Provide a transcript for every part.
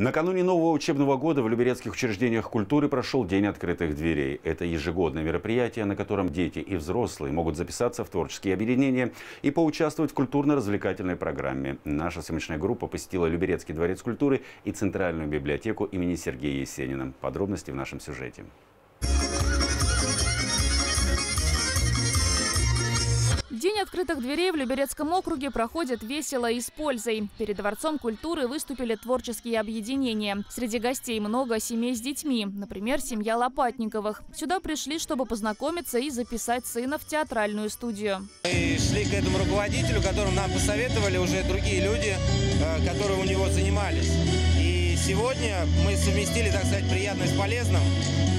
Накануне нового учебного года в Люберецких учреждениях культуры прошел День открытых дверей. Это ежегодное мероприятие, на котором дети и взрослые могут записаться в творческие объединения и поучаствовать в культурно-развлекательной программе. Наша съемочная группа посетила Люберецкий дворец культуры и Центральную библиотеку имени Сергея Есенина. Подробности в нашем сюжете. День открытых дверей в Люберецком округе проходит весело и с пользой. Перед Дворцом культуры выступили творческие объединения. Среди гостей много семей с детьми, например, семья Лопатниковых. Сюда пришли, чтобы познакомиться и записать сына в театральную студию. Мы шли к этому руководителю, которому нам посоветовали уже другие люди, э, которые у него занимались. Сегодня мы совместили, так сказать, приятное с полезным.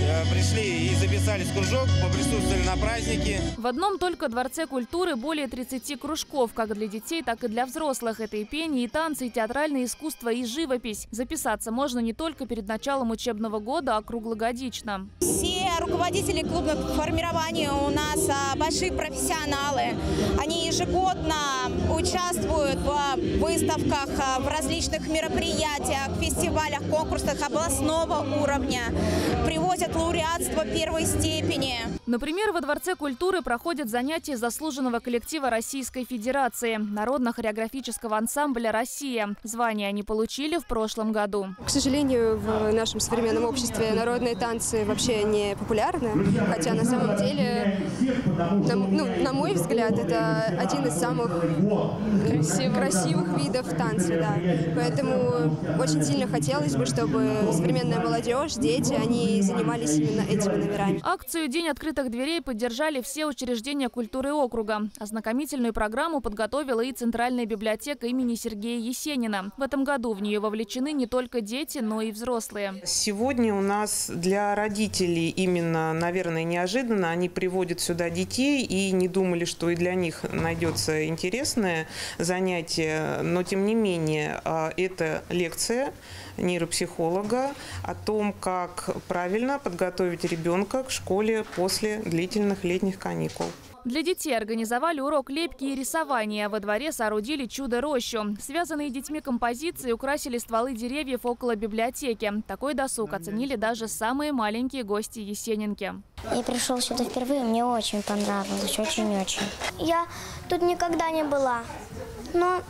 Э, пришли и записались в кружок, поприсутствовали на празднике. В одном только Дворце культуры более 30 кружков, как для детей, так и для взрослых. Это и пение, и танцы, и театральное искусство, и живопись. Записаться можно не только перед началом учебного года, а круглогодично. Все руководители клубных формирований у нас а, большие профессионалы. Они ежегодно участвуют в выставках, а, в различных мероприятиях, фестивалях, конкурсах областного уровня. Привозят лауреатство первой степени. Например, во Дворце культуры проходят занятия заслуженного коллектива Российской Федерации, Народно-хореографического ансамбля «Россия». Звание они получили в прошлом году. К сожалению, в нашем современном обществе народные танцы вообще не популярны, хотя на самом деле, на, ну, на мой взгляд, это один из самых красивых, красивых видов танца. Да. Поэтому очень сильно хотелось бы, чтобы современная молодежь, дети, они занимались именно этими номерами. Акцию «День открытых дверей» поддержали все учреждения культуры округа. Ознакомительную программу подготовила и Центральная библиотека имени Сергея Есенина. В этом году в нее вовлечены не только дети, но и взрослые. Сегодня у нас для родителей именно, наверное, неожиданно. Они приводят сюда детей и не думали, что и для них найдется интересное занятие. Но, тем не менее, а, это лекция нейропсихолога о том, как правильно подготовить ребенка к школе после длительных летних каникул. Для детей организовали урок лепки и рисования. Во дворе соорудили чудо-рощу. Связанные детьми композиции украсили стволы деревьев около библиотеки. Такой досуг оценили даже самые маленькие гости Есенинки. Я пришел сюда впервые, мне очень понравилось, очень-очень. Я тут никогда не была, но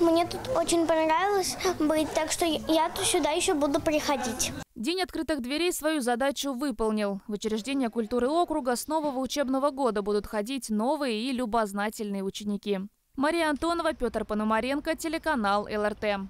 мне тут очень понравилось быть, так что я сюда еще буду приходить. День открытых дверей свою задачу выполнил. В учреждения культуры округа с нового учебного года будут ходить новые и любознательные ученики. Мария Антонова, Петр Пономаренко, телеканал ЛРТ.